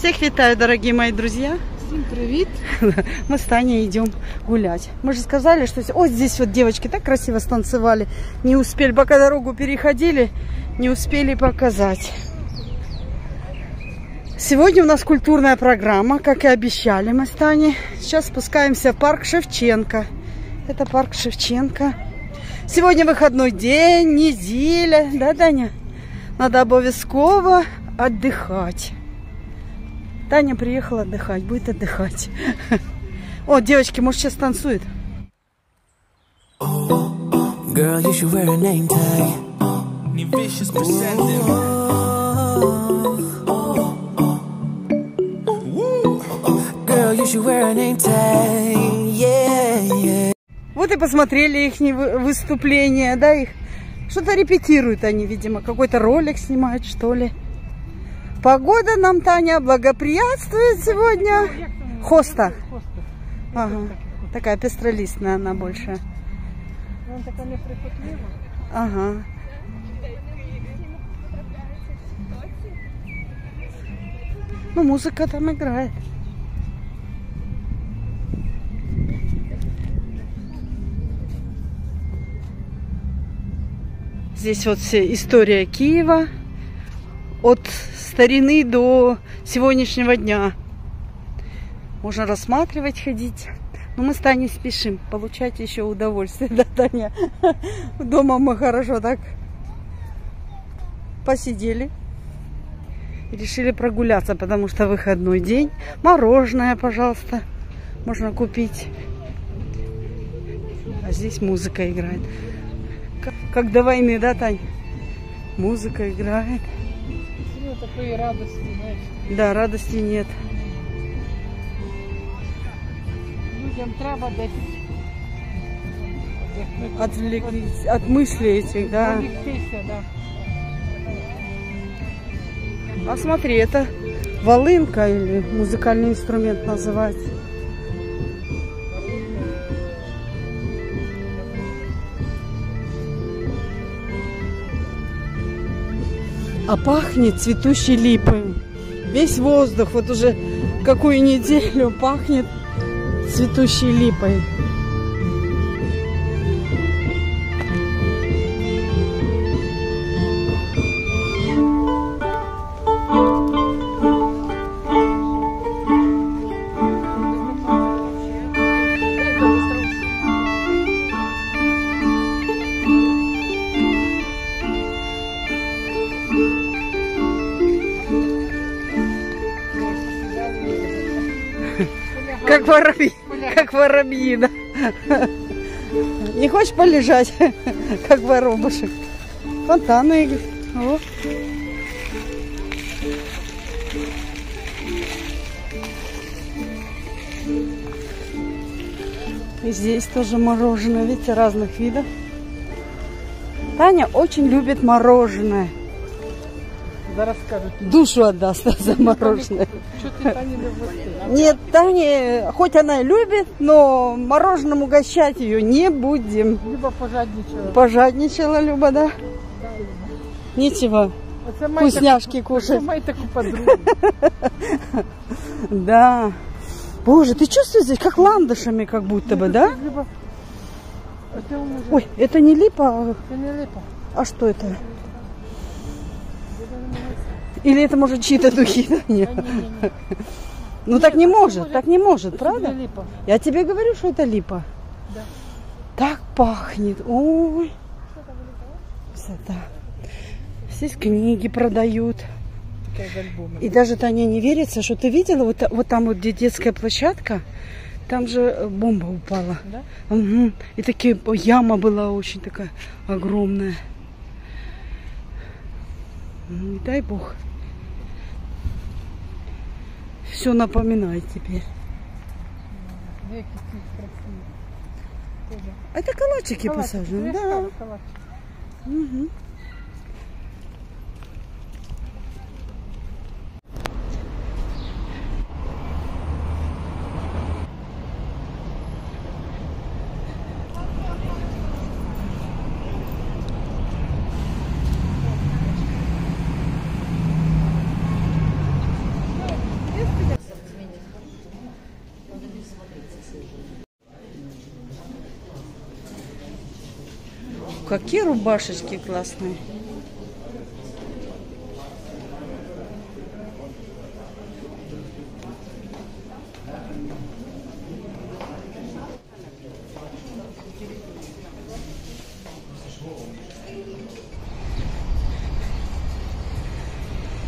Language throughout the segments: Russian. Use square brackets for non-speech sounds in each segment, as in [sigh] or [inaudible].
Всех витаю, дорогие мои друзья. Всім привіт! [laughs] Мы с Таней идем гулять. Мы же сказали, что... Вот здесь вот девочки так красиво станцевали. Не успели, пока дорогу переходили, не успели показать. Сегодня у нас культурная программа, как и обещали мы с Таней. Сейчас спускаемся в парк Шевченко. Это парк Шевченко. Сегодня выходной день, неделя. Да, Таня? Надо обовязково отдыхать. Таня приехала отдыхать, будет отдыхать. О, девочки, может, сейчас танцует? Girl, you should wear a name tag. Girl, you should wear a name tag. Yeah, yeah. Вот и посмотрели их выступление, да, их. Что-то репетируют они, видимо, какой-то ролик снимают, что ли. Погода нам, Таня, благоприятствует сегодня. Хоста. Ага. Такая пестролистная она больше. Неприхотлива. Ага. Ну, музыка там играет. Здесь вот вся история Киева от старины до сегодняшнего дня. Можно рассматривать, ходить. Но мы с Таней спешим получать еще удовольствие, [laughs] да, Таня? Дома мы хорошо так посидели. Решили прогуляться, потому что выходной день. Мороженое, пожалуйста, можно купить. А здесь музыка играет. Как, как до войны, да, Тань? Музыка играет Ну, такої радості, знаєш. Да, радости нет. Людям треба десь Отвлеклись от мыслей этих, да. Відволіктися, да. А смотри, это волынка или музыкальный инструмент называется. А пахнет цветущей липой. Весь воздух, вот уже какую неделю пахнет цветущей липой. Воробьи, как воробьи, да. Не хочешь полежать, [laughs] как воробушек? Фонтаны. О. И здесь тоже мороженое, видите, разных видов. Таня очень любит мороженое. Зараз скажуть, Душу отдаст за мороженое. що ти та не любиш. Нет, Таня, хоть она и любит, но мороженым угощать ее не будем. Люба пожадничала. Пожадничала Люба, да? Ничего, Оце має вкусняшки кушать. Подругу. [laughs] Да. Боже, ты чувствуешь здесь, как ландышами как будто бы, да? Люба, Ой, это не липа, а- це не липа. а что это? Или это может чьи-то духи? да? Нет. Ні-ні-ні. Ну так не может, так не может, Це правда? не липа. Я тебе говорю, что это липа. Да. Так пахнет. Ой. Красота. Здесь книги продают. Таке з альбому. И даже Таня не верится, что ты видела, вот, та- вот там вот где детская площадка, там же э, бомба упала. Да? Мгм. И такие о, яма была очень такая огромная. Ну, и дай бог. Все напоминает теперь. Які ці красиві. Тоже. А это калачики Калачики, посажены, я да. сказала, калачики. Мгм. Какие рубашечки классные.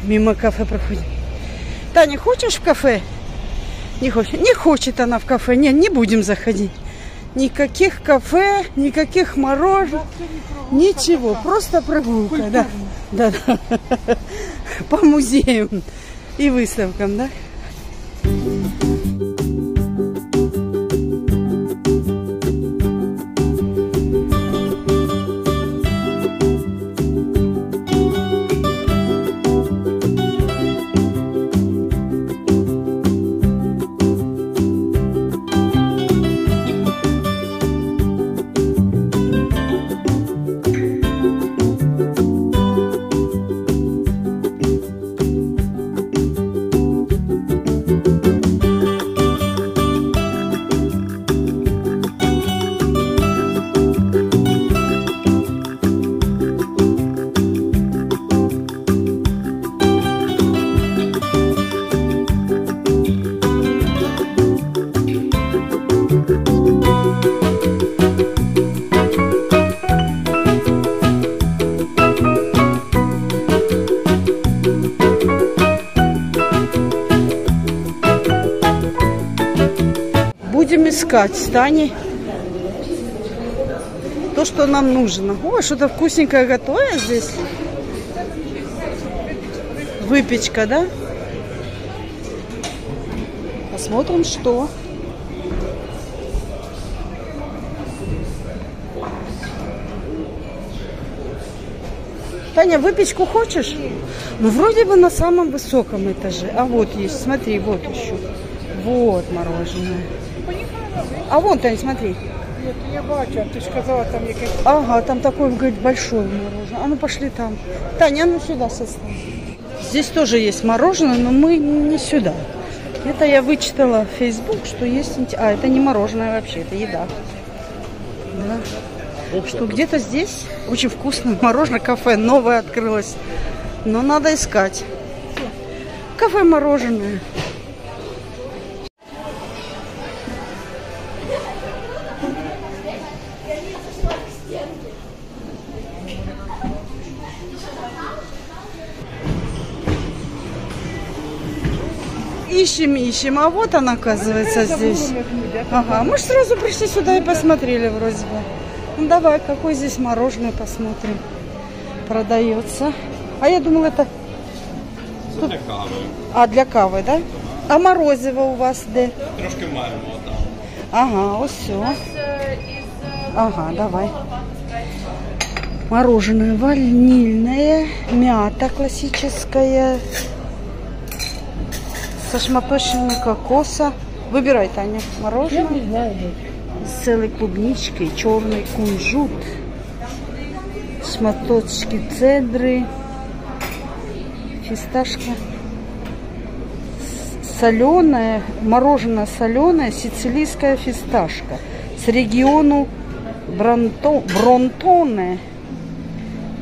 Мимо кафе проходим. Таня, хочешь в кафе? Не хочет. Не хочет она в кафе. Нет, не будем заходить. Никаких кафе, никаких мороженых, ничего. Просто прогулка. Да. Да, да. [laughs] По музеям и выставкам, да? Искать с то, что нам нужно. Ой, что-то вкусненькое готовят здесь. Выпечка, да? Посмотрим, что. Таня, выпечку хочешь? Ну, вроде бы на самом высоком этаже. А вот есть, смотри, вот еще. Вот мороженое. А вон, Тань, смотри. Ні, то я бачу, а ти ж казала, там якесь Ага, там такое, говорит, большое мороженое. А ну пошли там. Таня, а ну сюда состав. Здесь тоже есть мороженое, но мы не сюда. Это я вычитала в Facebook, что есть... А, это не мороженое вообще, это еда. Да. Что где-то здесь очень вкусное мороженое, кафе новое открылось. Но надо искать. Кафе Ищем, ищем. А вот она, оказывается, здесь. Ага, мы же сразу пришли сюда и посмотрели вроде бы. Ну давай, какой здесь мороженое посмотрим. Продается. А я думала, это... Тут- А, для кави, да? А морозиво у вас де? Трошки маємо там. Ага, ось все. Ага, давай. Мороженое ванильное, мята классическая, со шматочками кокоса. Выбирай, Таня, Я мороженое не знаю. с целой клубничкой, черный кунжут, шматочки цедры, фисташка, соленая, мороженое соленое, сицилийская фисташка с региону Бронто, Бронтоне.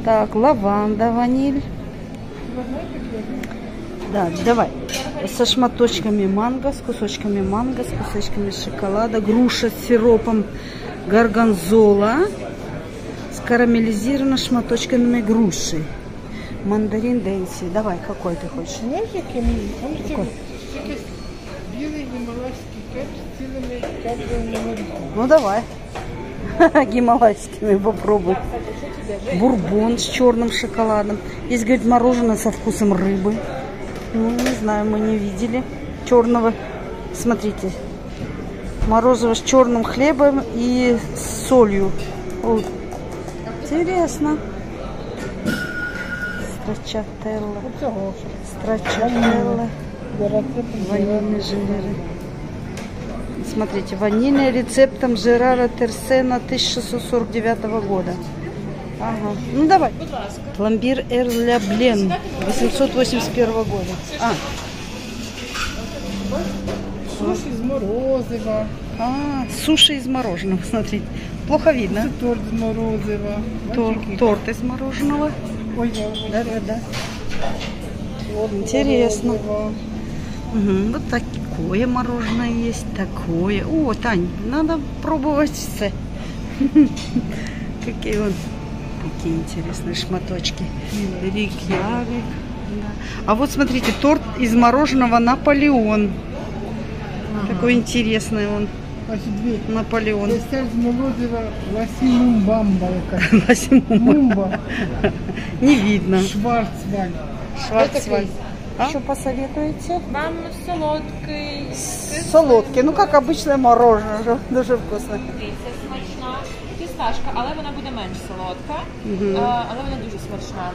Так, лаванда, ваниль. Да, давай Со шматочками манго, с кусочками манго, с кусочками шоколада, груша с сиропом горгонзола, с карамелизированными шматочками груши. Мандарин Дэнси. Давай, какой ты хочешь? Знаєш, яким? Там таке якийсь білий гімалайський кеп з цілими капляними горіхами. Ну давай. [laughs] Гималайскими попробуй. Бурбон с черным шоколадом. Есть, говорит, мороженое со вкусом рыбы. Ну, не знаю, мы не видели черного. Смотрите. Морозиво с черным хлебом и с солью. О, интересно. Страчателла. Страчателла. Ванильные желеры. Смотрите, ванильный рецептом Жерара Терсена 1649 года. Ага. Ну давай. Пломбир Эрля Блен 881 года. А, суші з морозива. а, суши из мороженого, [laughs] смотрите. плохо видно. Це торт з морозива. Тор- торт из мороженого. Ой. Да, да, да. З Интересно. Мгм, Вот такое мороженое есть, такое. О, Тань, надо пробовать все. [laughs] Какие он, какие интересные шматочки. Рикьявик. Да. А вот смотрите, торт из мороженого Наполеон. Такой интересный он. Наполеон. Десерт з морозива Ласі Мумбамба яка. [laughs] Ласимума. Мумба. [laughs] Не видно. Шварцвальд. Шварцвальд. Что посоветуете? Вам солодкий, Солодкий, ну как обычное мороженое, [laughs] же, дуже вкусно. Фісташка, але вона буде менш солодка, е, але вона дуже смачна.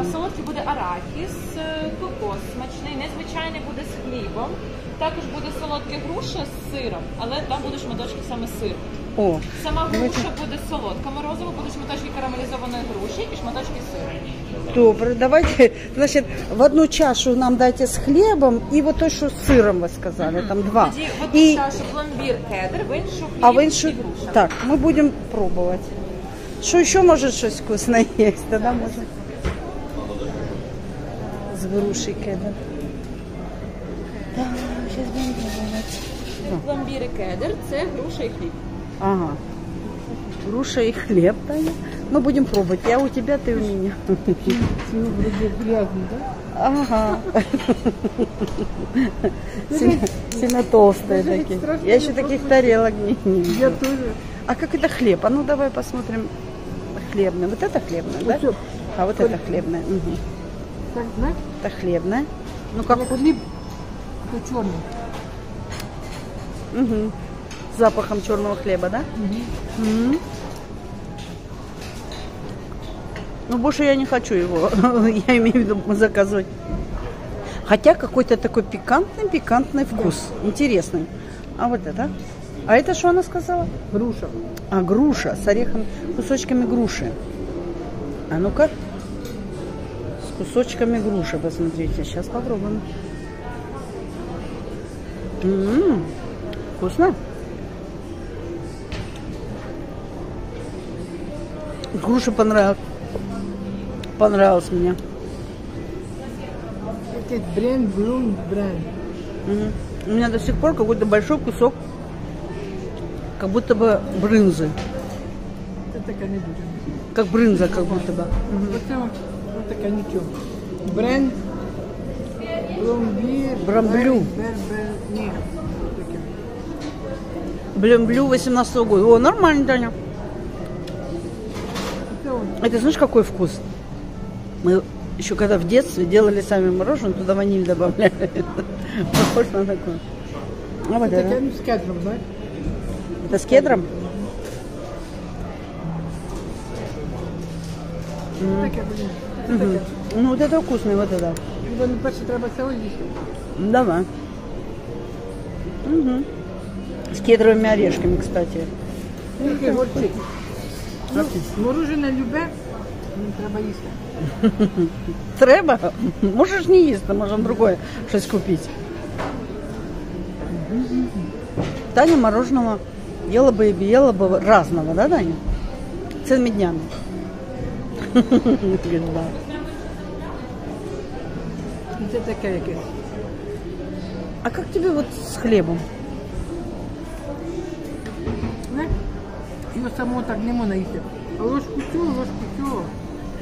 Е, Солодкий буде арахіс, е, кокос смачний, незвичайний буде з хлібом. Також буде солодке груша з сиром, але там будуть шматочки саме сиру. О, Сама груша буде солодка морозиво, будуть шматочки карамелізованої груші і шматочки сиру. добре, давайте, значит, в одну чашу нам дайте с хлебом и вот то, что с сыром вы сказали, там два. Тоді в одну И, чашу пломбір кедр, в іншу хліб а в і іншу, груша. так, мы будем пробовать. Что еще может что вкусное есть, тогда можно. С грушей кедр. Да, сейчас будем пробовать. Пломбір і кедр це груша і хліб. Ага. Груша и хлеб, Таня. Мы будем пробовать. Я у тебя, ты у меня. Ну, вроде грязний, да? Ага. Сильно, сильно толстые Даже такие. Я еще таких тарелок не, не Я тоже. А как это хлеб? А ну давай посмотрим. Хлебное. Вот это хлебное, да? А вот это хлебное. Так, знаешь, Это хлебное. Ну как як хліб, то чорний. С запахом черного хлеба, да? Мгм. Ну, больше я не хочу его. [laughs] Я имею в виду заказывать. Хотя какой-то такой пикантный, пикантный вкус. Интересный. А вот это? А это что она сказала? Груша. А, груша с орехом, кусочками груши. А ну-ка. С кусочками груши, посмотрите. Сейчас попробуем. М-м, вкусно. Груша понравилась. Понравилась мне. Якийсь бренд, блум, бренд. Мгм. У меня до сих пор какой-то большой кусок, как будто бы брынзы. Це таке не дуже. Как брынза, как будто бы. Оце ось таке нічого. Бренд, пломбір, Брамблю. бер, бер, ні. Таке. Блин, блю 18 года. О, нормально, Таня. Це он. Это знаешь, какой вкус? Мы еще когда в детстве делали сами мороженое, туда ваниль добавляли. [laughs] Похож на такой. А вот Це таке это. ну, з кедром, знаєш? Это с кедром? Таке, блін. Це таке. Ну, вот это вкусный, вот это. Бо ну, перше треба це ось їсти. Давай. Мгм. С кедровыми орешками, кстати. Тільки горчить. Ну, морожене любе, ну, треба їсти. [laughs] Треба? Можеш не їсти, можемо другое щось купити. Таня мороженого ела бы и ела бы разного, да, Таня? Целыми днями. Говорит, [laughs] да. І це таке якесь. А как тебе вот с хлебом? Самого так не можна їсти. А ложку цього, ложку цього.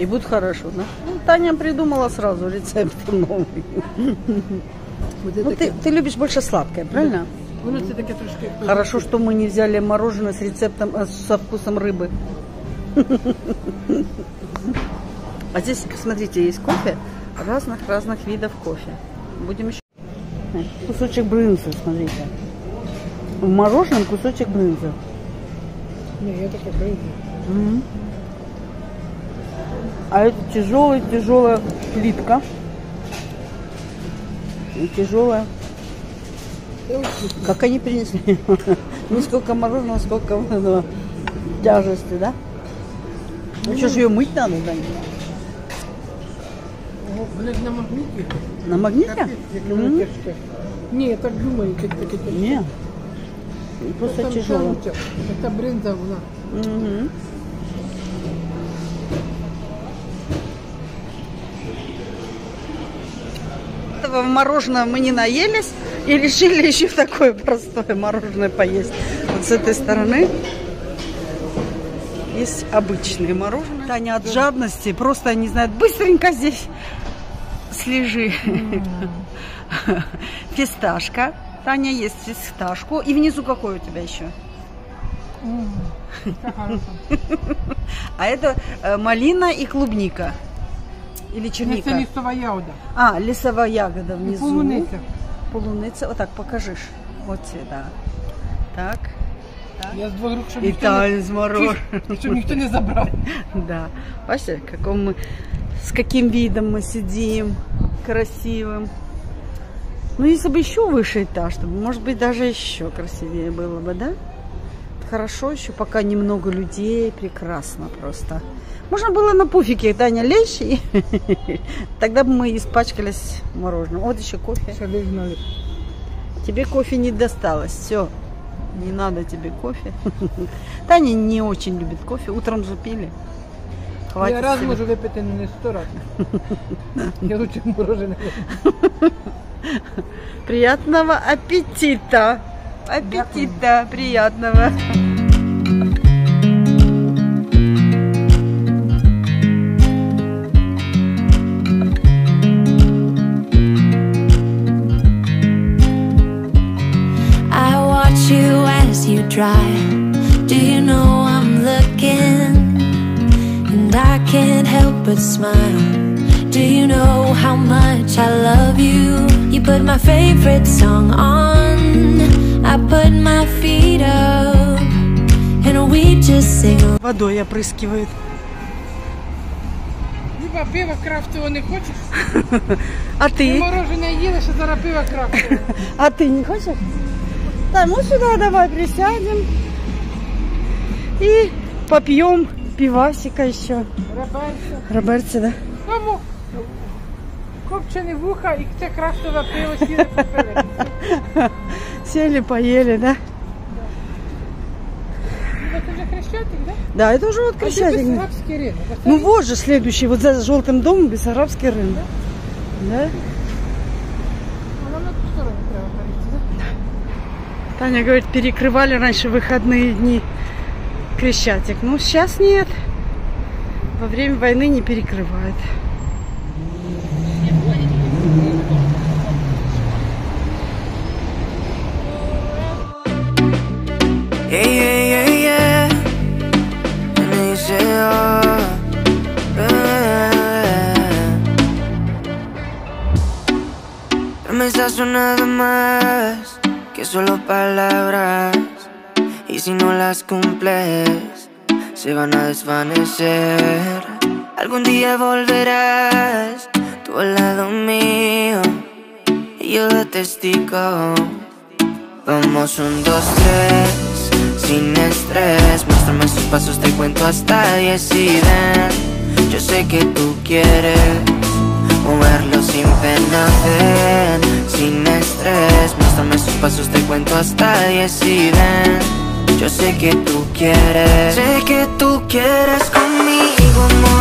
И будет хорошо, да? Ну, Таня придумала сразу рецепт [laughs] новый. Ну, ты, ты любишь больше сладкое, правильно? Воно це таке трошки. Хорошо, что мы не взяли мороженое с рецептом, э, со вкусом рыбы. [laughs] А здесь, смотрите, есть кофе разных-разных видов кофе. Будем еще... Кусочек брынзы, смотрите. В мороженом кусочек брынзы. Ні, я таке боюсь. Мгм. А это тяжелая, тяжелая плитка. И тяжелая. Це ось тут. Как они принесли? [laughs] Не сколько мороженого, сколько этого тяжести, да? Ну что же ее мыть надо, да? Воно ж на магніті. На магните? Капець, яке М? воно тяжке. Ні, я так думаю, як таке тяжке. Не. Просто Там ще тяжело. лучше. Це бринза вона. Мгм. Этого мороженого мы не наелись и решили еще такое простое мороженое поесть. Вот с этой стороны есть обычные мороженое. Таня от жадности просто не знает, быстренько здесь слежи. Фисташка. Таня ест фисташку. И внизу какой у тебя еще? [laughs] Це хорошо. А это э, малина и клубника. Или Ні, черника. Це лісова ягода. А, лесовая ягода І внизу. полуниця. Полуниця. Вот так покажешь. Вот сюда. Так. Я з двох рук, щоб И ніхто не, танец мороз. щоб [laughs] ніхто не забрав. [laughs] Да. Вася, каком мы, с каким видом мы сидим. Красивым. Ну, если бы еще выше этаж, то, может быть, даже еще красивее было бы, да? Хорошо еще, пока немного людей, прекрасно просто. Можно было на пуфике, Таня, лечь, и [laughs] тогда бы мы испачкались мороженым. Вот еще кофе. Тебе кофе не досталось, все. Не надо тебе кофе. [laughs] Таня не очень любит кофе. Утром же пили. Хватит Я раз себе. можу випити не сто разів. [laughs] Я лучше морожене. [laughs] Приятного аппетита. Аппетита приятного. I watch you as you drive. Do you know I'm looking? And I can't help but smile. Do you know how much I love you? You put my favorite song on. I put my feet up. And we just sing. Водой опрыскивают. Люба, пиво крафтового не хочеш? [laughs] А ты? морожене їли, що зараз пиво. [laughs] А ты не хочешь? Да, ну сюда давай присядем. И попьем пивасика еще. Реберця. Роберти, да? Тому копчені вуха і це крафтове пиво сіли попили. Сели, поели, да? Люба, Це вже хрещатик, да? Да, это уже вот А ще Крещатик. Бессарабський ринок. Оце Ну вот же следующий, вот за желтым домом Бессарабский рынок. Да? Воно на ту сторону треба перейти, да? Таня говорит, перекрывали раньше выходные дни Крещатик. Ну, сейчас нет. Во время войны не перекрывают. Yeah, yeah, yeah, yeah. And they say, oh, más que solo palabras. Y si no las cumples, se van a desvanecer. Algún día volverás tú al lado mío y yo de testigo. Vamos un, dos, tres, sin estrés. Muéstrame sus pasos, te cuento hasta diez y ven Yo sé que tú quieres moverlo sin pena ven Sin estrés, muéstrame sus pasos, te cuento hasta diez y ven Yo sé que tú quieres Sé que tú quieres conmigo, amor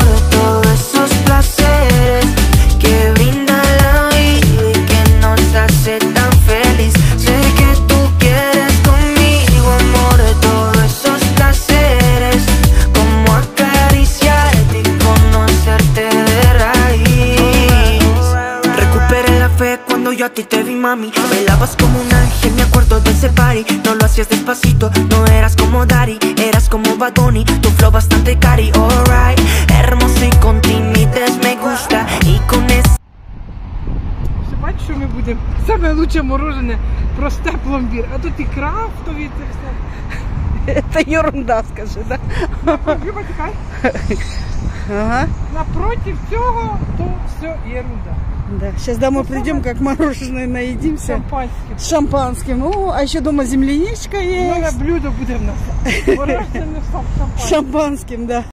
yo a ti te vi, mami Bailabas como un ángel, me acuerdo de ese party No lo hacías despacito, no eras como Daddy Eras como Bad Bunny, tu flow bastante cari, alright Hermoso y con timidez me gusta Y con ese Все бачиш, що ми будемо? Саме лучше морожене просте пломбір. А тут і крафтові це все. Это ерунда, скажи, да? Люба, тікай. Ага. Напротив цього, то все ерунда. Да. Сейчас домой придем, как мороженое наедимся. Шампанське. С шампанским. О, а еще дома земляничка есть. блюдо буде в нас. [laughs] Морожене не шампанське. С шампанским, да.